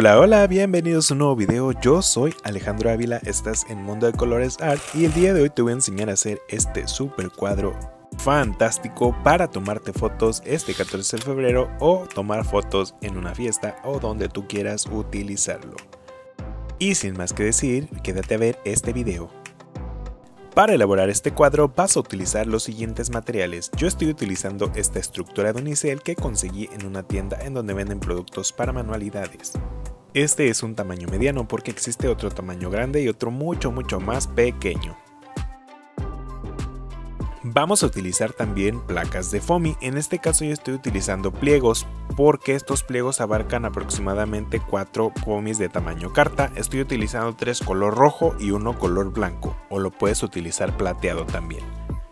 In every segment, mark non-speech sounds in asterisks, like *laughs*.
Hola, hola, bienvenidos a un nuevo video. Yo soy Alejandro Ávila, estás en Mundo de Colores Art y el día de hoy te voy a enseñar a hacer este super cuadro fantástico para tomarte fotos este 14 de febrero o tomar fotos en una fiesta o donde tú quieras utilizarlo. Y sin más que decir, quédate a ver este video. Para elaborar este cuadro vas a utilizar los siguientes materiales. Yo estoy utilizando esta estructura de unicel que conseguí en una tienda en donde venden productos para manualidades. Este es un tamaño mediano porque existe otro tamaño grande y otro mucho mucho más pequeño. Vamos a utilizar también placas de foamy, en este caso yo estoy utilizando pliegos porque estos pliegos abarcan aproximadamente 4 foamies de tamaño carta, estoy utilizando 3 color rojo y uno color blanco o lo puedes utilizar plateado también.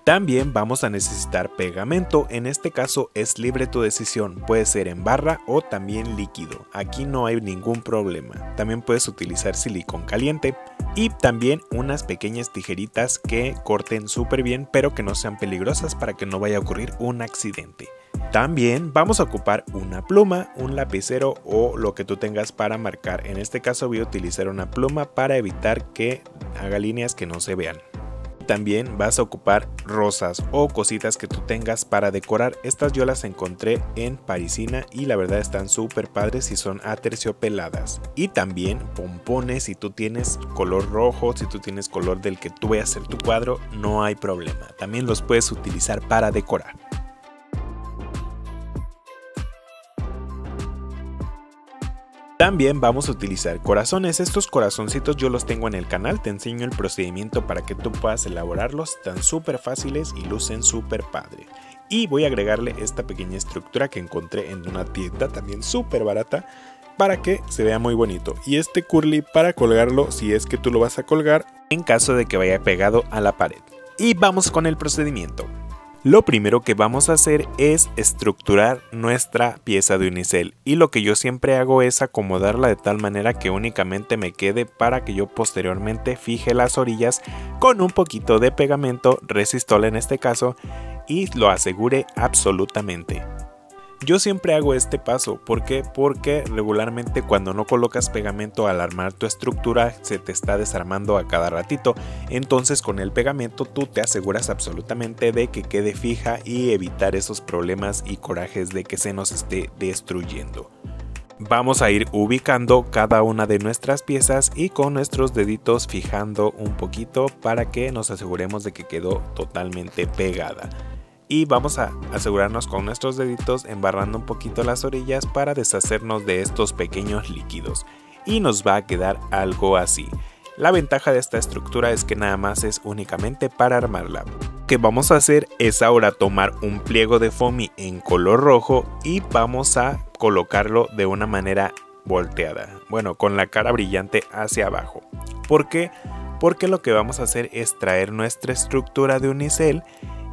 También vamos a necesitar pegamento, en este caso es libre tu decisión, puede ser en barra o también líquido, aquí no hay ningún problema. También puedes utilizar silicón caliente y también unas pequeñas tijeritas que corten súper bien pero que no sean peligrosas para que no vaya a ocurrir un accidente. También vamos a ocupar una pluma, un lapicero o lo que tú tengas para marcar. En este caso voy a utilizar una pluma para evitar que haga líneas que no se vean. También vas a ocupar rosas o cositas que tú tengas para decorar. Estas yo las encontré en Parisina y la verdad están súper padres y son aterciopeladas. Y también pompones si tú tienes color rojo, si tú tienes color del que tú vayas a hacer tu cuadro, no hay problema. También los puedes utilizar para decorar. También vamos a utilizar corazones, estos corazoncitos yo los tengo en el canal, te enseño el procedimiento para que tú puedas elaborarlos, están súper fáciles y lucen súper padre. Y voy a agregarle esta pequeña estructura que encontré en una tienda también súper barata para que se vea muy bonito. Y este curly para colgarlo si es que tú lo vas a colgar en caso de que vaya pegado a la pared. Y vamos con el procedimiento. Lo primero que vamos a hacer es estructurar nuestra pieza de unicel y lo que yo siempre hago es acomodarla de tal manera que únicamente me quede para que yo posteriormente fije las orillas con un poquito de pegamento, resistol en este caso, y lo asegure absolutamente. Yo siempre hago este paso, ¿por qué? Porque regularmente cuando no colocas pegamento al armar tu estructura se te está desarmando a cada ratito, entonces con el pegamento tú te aseguras absolutamente de que quede fija y evitar esos problemas y corajes de que se nos esté destruyendo. Vamos a ir ubicando cada una de nuestras piezas y con nuestros deditos fijando un poquito para que nos aseguremos de que quedó totalmente pegada y vamos a asegurarnos con nuestros deditos embarrando un poquito las orillas para deshacernos de estos pequeños líquidos y nos va a quedar algo así. La ventaja de esta estructura es que nada más es únicamente para armarla. Que vamos a hacer es ahora tomar un pliego de foamy en color rojo y vamos a colocarlo de una manera volteada, bueno, con la cara brillante hacia abajo. ¿Por qué? Porque lo que vamos a hacer es traer nuestra estructura de unicel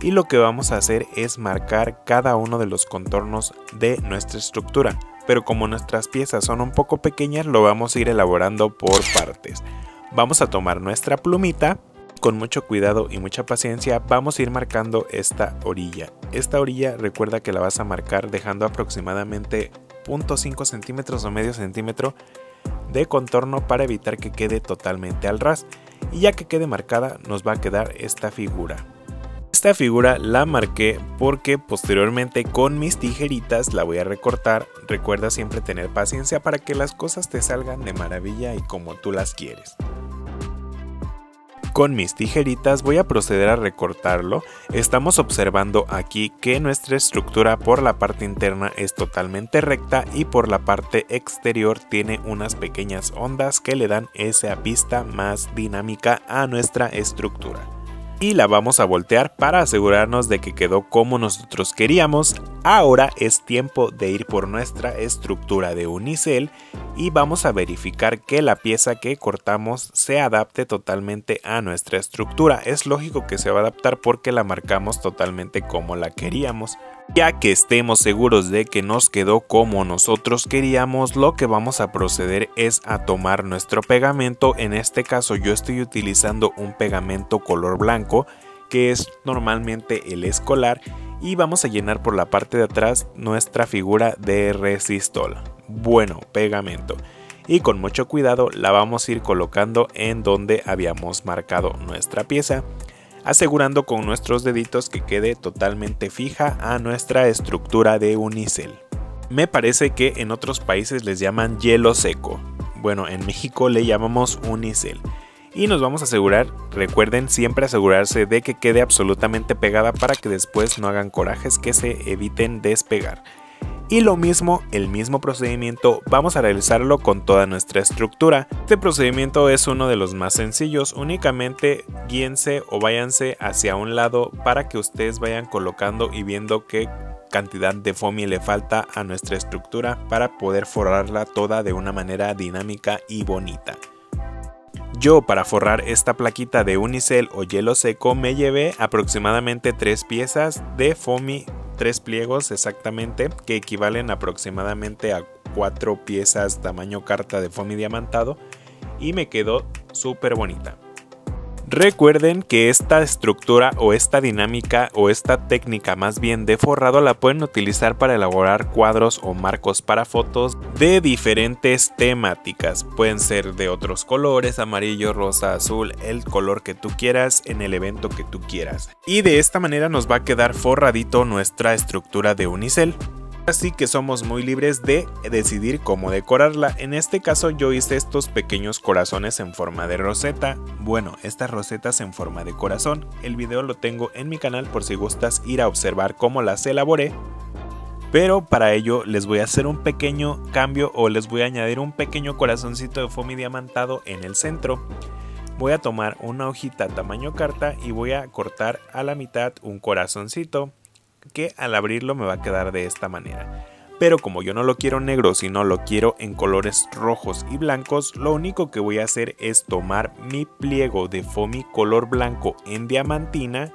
y lo que vamos a hacer es marcar cada uno de los contornos de nuestra estructura. Pero como nuestras piezas son un poco pequeñas lo vamos a ir elaborando por partes. Vamos a tomar nuestra plumita, con mucho cuidado y mucha paciencia vamos a ir marcando esta orilla. Esta orilla recuerda que la vas a marcar dejando aproximadamente 0.5 centímetros o medio centímetro de contorno para evitar que quede totalmente al ras. Y ya que quede marcada nos va a quedar esta figura. Esta figura la marqué porque posteriormente con mis tijeritas la voy a recortar. Recuerda siempre tener paciencia para que las cosas te salgan de maravilla y como tú las quieres. Con mis tijeritas voy a proceder a recortarlo. Estamos observando aquí que nuestra estructura por la parte interna es totalmente recta y por la parte exterior tiene unas pequeñas ondas que le dan esa pista más dinámica a nuestra estructura y la vamos a voltear para asegurarnos de que quedó como nosotros queríamos. Ahora es tiempo de ir por nuestra estructura de unicel y vamos a verificar que la pieza que cortamos se adapte totalmente a nuestra estructura. Es lógico que se va a adaptar porque la marcamos totalmente como la queríamos. Ya que estemos seguros de que nos quedó como nosotros queríamos, lo que vamos a proceder es a tomar nuestro pegamento. En este caso yo estoy utilizando un pegamento color blanco que es normalmente el escolar y vamos a llenar por la parte de atrás nuestra figura de resistol. Bueno, pegamento. y con mucho cuidado la vamos a ir colocando en donde habíamos marcado nuestra pieza asegurando con nuestros deditos que quede totalmente fija a nuestra estructura de unicel. Me parece que en otros países les llaman hielo seco. Bueno, en México le llamamos unicel. Y nos vamos a asegurar, recuerden siempre asegurarse de que quede absolutamente pegada para que después no hagan corajes que se eviten despegar. Y lo mismo, el mismo procedimiento, vamos a realizarlo con toda nuestra estructura. Este procedimiento es uno de los más sencillos, únicamente guíense o váyanse hacia un lado para que ustedes vayan colocando y viendo qué cantidad de foamy le falta a nuestra estructura para poder forrarla toda de una manera dinámica y bonita. Yo para forrar esta plaquita de unicel o hielo seco me llevé aproximadamente 3 piezas de foamy tres pliegos exactamente que equivalen aproximadamente a cuatro piezas tamaño carta de foamy diamantado y me quedó súper bonita. Recuerden que esta estructura o esta dinámica o esta técnica más bien de forrado la pueden utilizar para elaborar cuadros o marcos para fotos de diferentes temáticas. Pueden ser de otros colores, amarillo, rosa, azul, el color que tú quieras en el evento que tú quieras. Y de esta manera nos va a quedar forradito nuestra estructura de unicel así que somos muy libres de decidir cómo decorarla. En este caso yo hice estos pequeños corazones en forma de roseta. Bueno, estas rosetas en forma de corazón. El video lo tengo en mi canal por si gustas ir a observar cómo las elaboré. Pero para ello les voy a hacer un pequeño cambio o les voy a añadir un pequeño corazoncito de foamy diamantado en el centro. Voy a tomar una hojita tamaño carta y voy a cortar a la mitad un corazoncito que al abrirlo me va a quedar de esta manera. Pero como yo no lo quiero negro, sino lo quiero en colores rojos y blancos, lo único que voy a hacer es tomar mi pliego de foamy color blanco en diamantina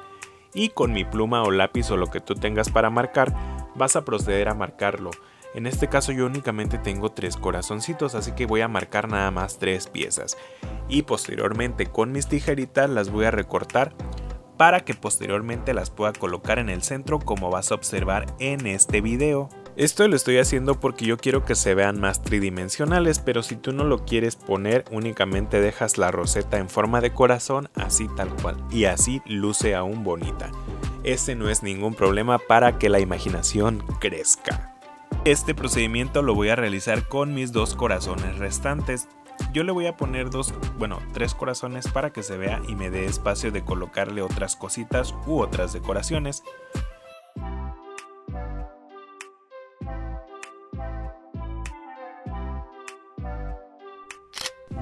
y con mi pluma o lápiz o lo que tú tengas para marcar, vas a proceder a marcarlo. En este caso yo únicamente tengo tres corazoncitos, así que voy a marcar nada más tres piezas. Y posteriormente con mis tijeritas las voy a recortar para que posteriormente las pueda colocar en el centro como vas a observar en este video. Esto lo estoy haciendo porque yo quiero que se vean más tridimensionales, pero si tú no lo quieres poner, únicamente dejas la roseta en forma de corazón, así tal cual, y así luce aún bonita. Ese no es ningún problema para que la imaginación crezca. Este procedimiento lo voy a realizar con mis dos corazones restantes, yo le voy a poner dos, bueno, tres corazones para que se vea y me dé espacio de colocarle otras cositas u otras decoraciones.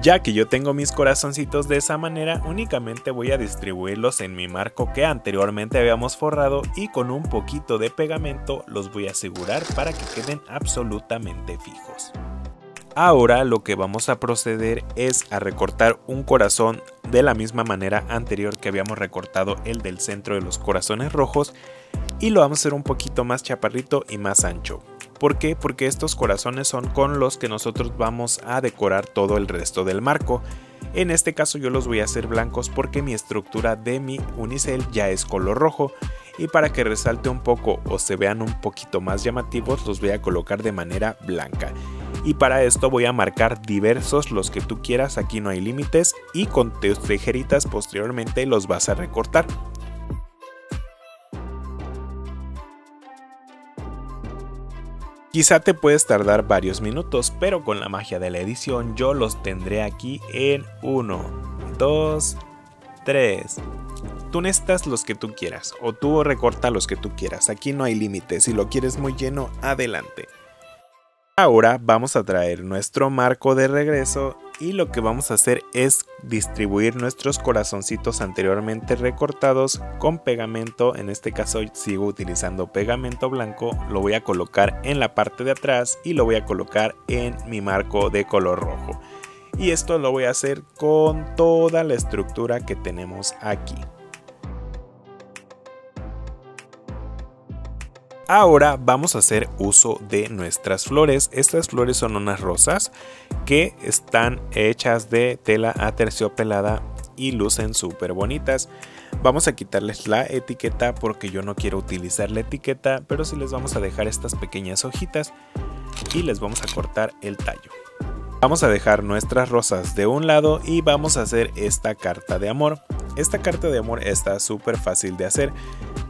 Ya que yo tengo mis corazoncitos de esa manera, únicamente voy a distribuirlos en mi marco que anteriormente habíamos forrado y con un poquito de pegamento los voy a asegurar para que queden absolutamente fijos. Ahora lo que vamos a proceder es a recortar un corazón de la misma manera anterior que habíamos recortado el del centro de los corazones rojos y lo vamos a hacer un poquito más chaparrito y más ancho. ¿Por qué? Porque estos corazones son con los que nosotros vamos a decorar todo el resto del marco. En este caso yo los voy a hacer blancos porque mi estructura de mi unicel ya es color rojo y para que resalte un poco o se vean un poquito más llamativos los voy a colocar de manera blanca y para esto voy a marcar diversos los que tú quieras, aquí no hay límites y con tus tijeritas posteriormente los vas a recortar. Quizá te puedes tardar varios minutos, pero con la magia de la edición yo los tendré aquí en 1, 2, 3. Tú necesitas los que tú quieras o tú recorta los que tú quieras. Aquí no hay límites. Si lo quieres muy lleno, adelante. Ahora vamos a traer nuestro marco de regreso y lo que vamos a hacer es distribuir nuestros corazoncitos anteriormente recortados con pegamento, en este caso sigo utilizando pegamento blanco, lo voy a colocar en la parte de atrás y lo voy a colocar en mi marco de color rojo. Y esto lo voy a hacer con toda la estructura que tenemos aquí. Ahora vamos a hacer uso de nuestras flores. Estas flores son unas rosas que están hechas de tela aterciopelada y lucen súper bonitas. Vamos a quitarles la etiqueta porque yo no quiero utilizar la etiqueta, pero sí les vamos a dejar estas pequeñas hojitas y les vamos a cortar el tallo. Vamos a dejar nuestras rosas de un lado y vamos a hacer esta carta de amor. Esta carta de amor está súper fácil de hacer.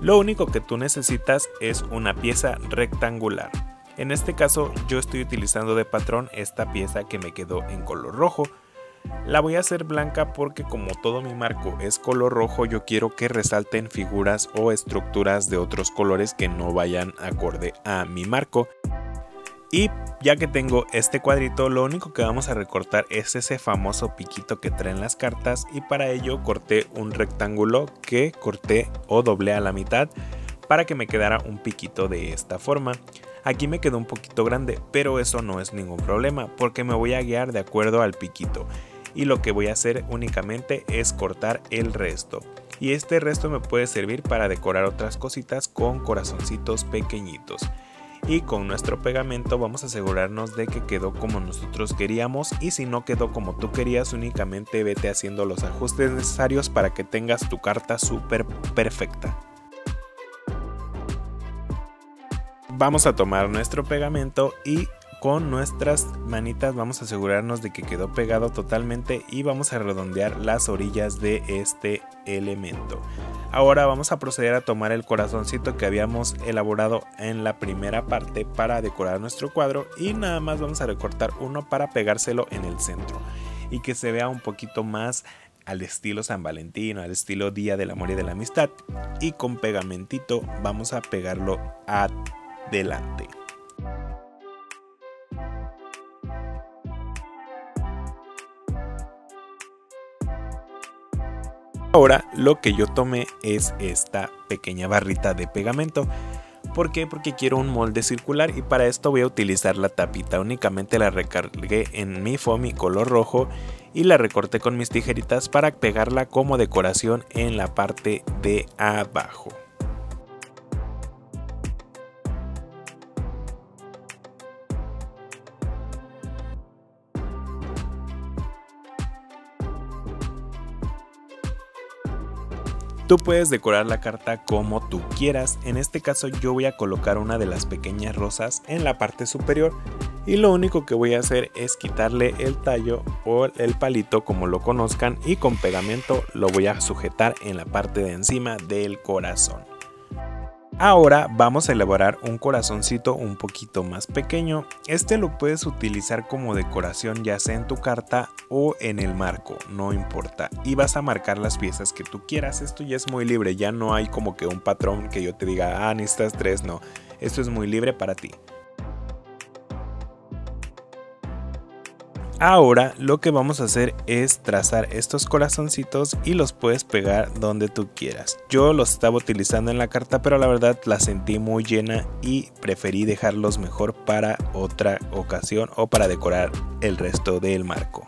Lo único que tú necesitas es una pieza rectangular. En este caso yo estoy utilizando de patrón esta pieza que me quedó en color rojo. La voy a hacer blanca porque como todo mi marco es color rojo yo quiero que resalten figuras o estructuras de otros colores que no vayan acorde a mi marco. Y ya que tengo este cuadrito, lo único que vamos a recortar es ese famoso piquito que traen las cartas y para ello corté un rectángulo que corté o doblé a la mitad para que me quedara un piquito de esta forma. Aquí me quedó un poquito grande, pero eso no es ningún problema porque me voy a guiar de acuerdo al piquito y lo que voy a hacer únicamente es cortar el resto. Y este resto me puede servir para decorar otras cositas con corazoncitos pequeñitos y con nuestro pegamento vamos a asegurarnos de que quedó como nosotros queríamos y si no quedó como tú querías únicamente vete haciendo los ajustes necesarios para que tengas tu carta súper perfecta. Vamos a tomar nuestro pegamento y con nuestras manitas vamos a asegurarnos de que quedó pegado totalmente y vamos a redondear las orillas de este elemento. Ahora vamos a proceder a tomar el corazoncito que habíamos elaborado en la primera parte para decorar nuestro cuadro y nada más vamos a recortar uno para pegárselo en el centro y que se vea un poquito más al estilo San Valentín, al estilo Día del Amor y de la Amistad y con pegamentito vamos a pegarlo adelante. Ahora lo que yo tomé es esta pequeña barrita de pegamento. ¿Por qué? Porque quiero un molde circular y para esto voy a utilizar la tapita. Únicamente la recargué en mi foamy color rojo y la recorté con mis tijeritas para pegarla como decoración en la parte de abajo. Tú puedes decorar la carta como tú quieras, en este caso yo voy a colocar una de las pequeñas rosas en la parte superior y lo único que voy a hacer es quitarle el tallo o el palito como lo conozcan y con pegamento lo voy a sujetar en la parte de encima del corazón. Ahora vamos a elaborar un corazoncito un poquito más pequeño. Este lo puedes utilizar como decoración ya sea en tu carta o en el marco, no importa. Y vas a marcar las piezas que tú quieras. Esto ya es muy libre, ya no hay como que un patrón que yo te diga, ah, necesitas tres, no. Esto es muy libre para ti. Ahora lo que vamos a hacer es trazar estos corazoncitos y los puedes pegar donde tú quieras. Yo los estaba utilizando en la carta pero la verdad la sentí muy llena y preferí dejarlos mejor para otra ocasión o para decorar el resto del marco.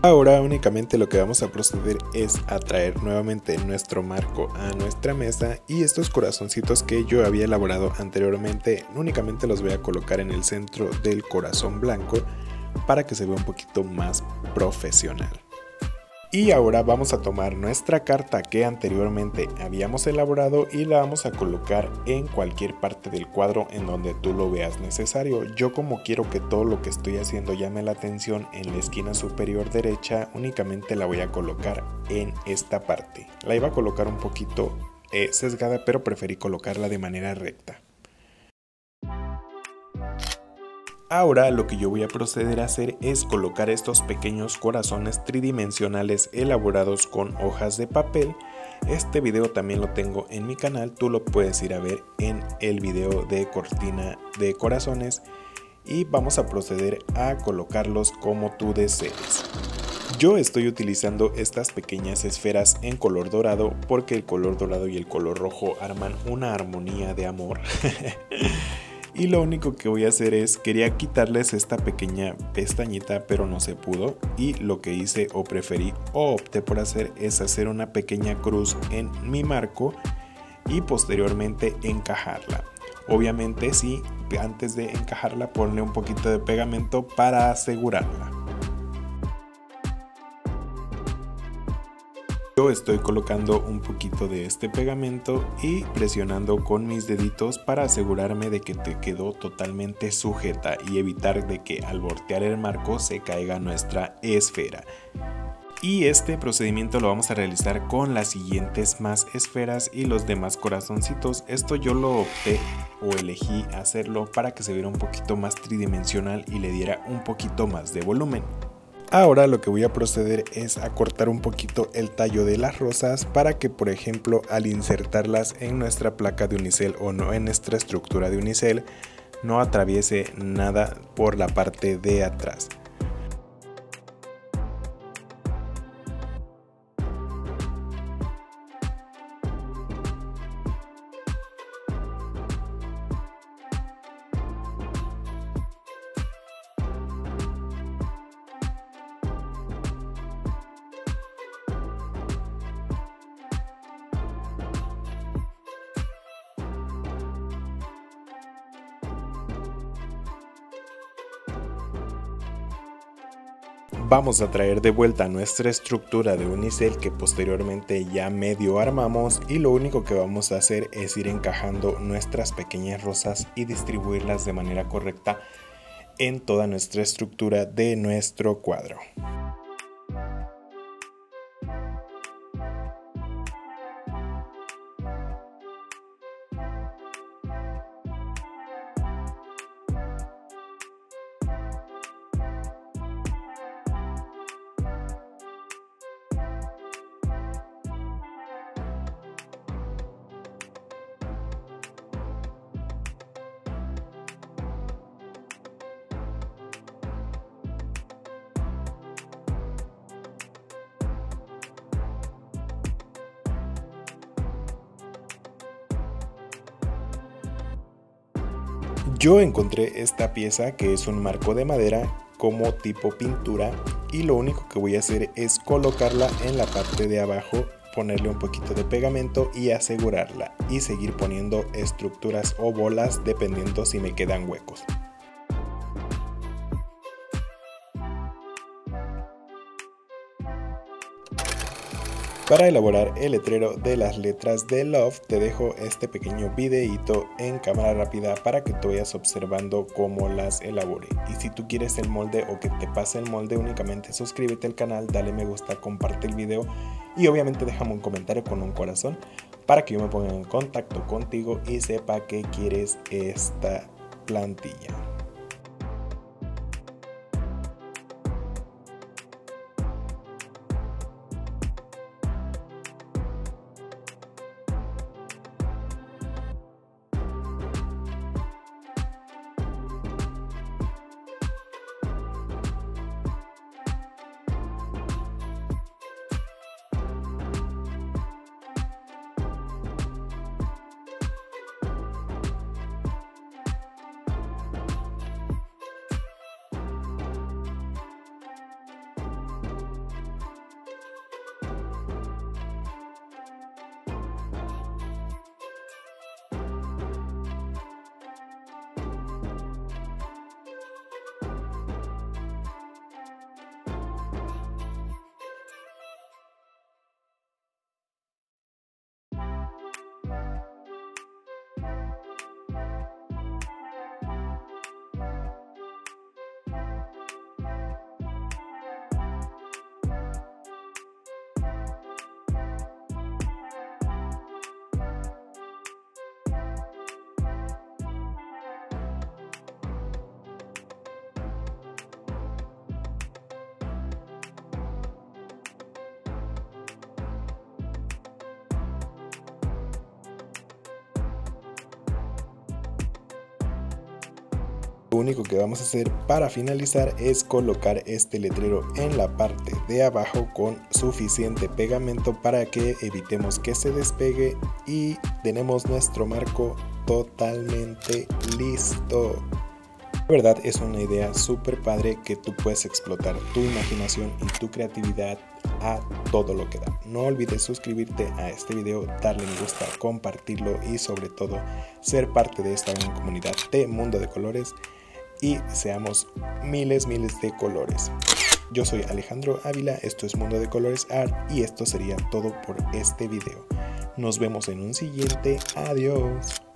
Ahora únicamente lo que vamos a proceder es a traer nuevamente nuestro marco a nuestra mesa y estos corazoncitos que yo había elaborado anteriormente únicamente los voy a colocar en el centro del corazón blanco para que se vea un poquito más profesional. Y ahora vamos a tomar nuestra carta que anteriormente habíamos elaborado y la vamos a colocar en cualquier parte del cuadro en donde tú lo veas necesario. Yo como quiero que todo lo que estoy haciendo llame la atención en la esquina superior derecha, únicamente la voy a colocar en esta parte. La iba a colocar un poquito eh, sesgada, pero preferí colocarla de manera recta. Ahora lo que yo voy a proceder a hacer es colocar estos pequeños corazones tridimensionales elaborados con hojas de papel. Este video también lo tengo en mi canal, tú lo puedes ir a ver en el video de cortina de corazones y vamos a proceder a colocarlos como tú desees. Yo estoy utilizando estas pequeñas esferas en color dorado porque el color dorado y el color rojo arman una armonía de amor. *laughs* y lo único que voy a hacer es quería quitarles esta pequeña pestañita pero no se pudo. Y lo que hice o preferí o opté por hacer es hacer una pequeña cruz en mi marco y posteriormente encajarla. Obviamente sí antes de encajarla ponle un poquito de pegamento para asegurarla Yo estoy colocando un poquito de este pegamento y presionando con mis deditos para asegurarme de que te quedó totalmente sujeta y evitar de que al voltear el marco se caiga nuestra esfera. Y este procedimiento lo vamos a realizar con las siguientes más esferas y los demás corazoncitos. Esto yo lo opté o elegí hacerlo para que se viera un poquito más tridimensional y le diera un poquito más de volumen. Ahora lo que voy a proceder es a cortar un poquito el tallo de las rosas para que por ejemplo al insertarlas en nuestra placa de unicel o no en nuestra estructura de unicel no atraviese nada por la parte de atrás. Vamos a traer de vuelta nuestra estructura de unicel que posteriormente ya medio armamos y lo único que vamos a hacer es ir encajando nuestras pequeñas rosas y distribuirlas de manera correcta en toda nuestra estructura de nuestro cuadro. Yo encontré esta pieza que es un marco de madera como tipo pintura y lo único que voy a hacer es colocarla en la parte de abajo ponerle un poquito de pegamento y asegurarla y seguir poniendo estructuras o bolas dependiendo si me quedan huecos. Para elaborar el letrero de las letras de Love te dejo este pequeño videito en cámara rápida para que tú vayas observando cómo las elabore. Y si tú quieres el molde o que te pase el molde únicamente suscríbete al canal, dale me gusta, comparte el video y obviamente déjame un comentario con un corazón para que yo me ponga en contacto contigo y sepa que quieres esta plantilla. Único que vamos a hacer para finalizar es colocar este letrero en la parte de abajo con suficiente pegamento para que evitemos que se despegue y tenemos nuestro marco totalmente listo. La verdad es una idea súper padre que tú puedes explotar tu imaginación y tu creatividad a todo lo que da. No olvides suscribirte a este video, darle me gusta, compartirlo y sobre todo ser parte de esta gran comunidad de Mundo de Colores y seamos miles, miles de colores. Yo soy Alejandro Ávila, esto es Mundo de Colores Art y esto sería todo por este video. Nos vemos en un siguiente. Adiós.